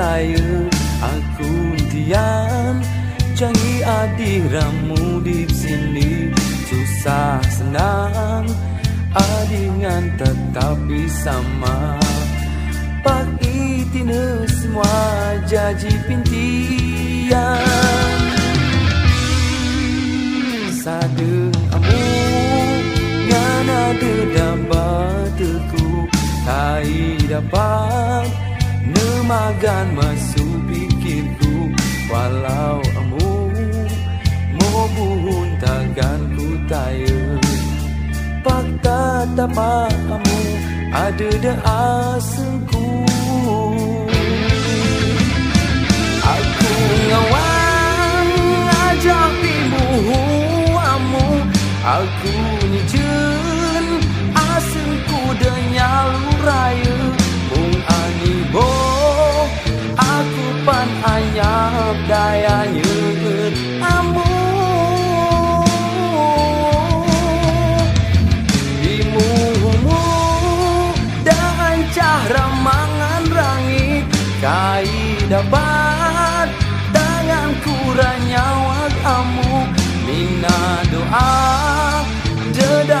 diraya Aku tian Canggih adik ramu di sini Susah senang. Adingan tetapi sama Pagi tina semua Jaji pintian. Sadeng amu Yang ada dapat teku Tai dapat Masuk pikirku Walau amu Mau buhun tagan ku tayar Fakta tak kamu ada dah asengku Aku ngawan ajak ibu amu Aku ni anyap dayanya amu ramangan rangit Kai dapat Tangan kurangnya kamu. Mina doa Dia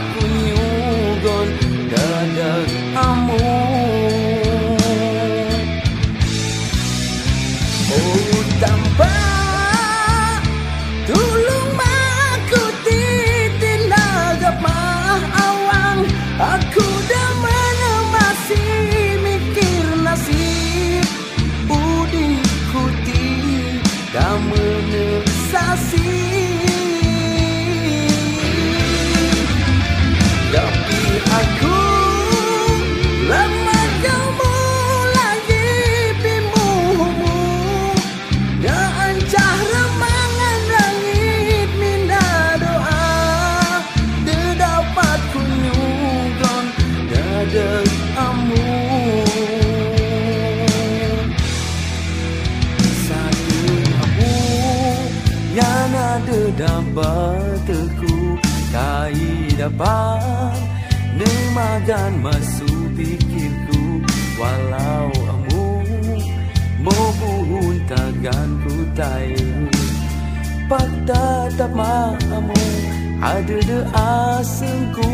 aku nyugon dadak amun ada dapat teku Tai dapat nemagan masuk pikirku. Walau amu buhun tagan ku tayu Fakta tak mahamu ada de asengku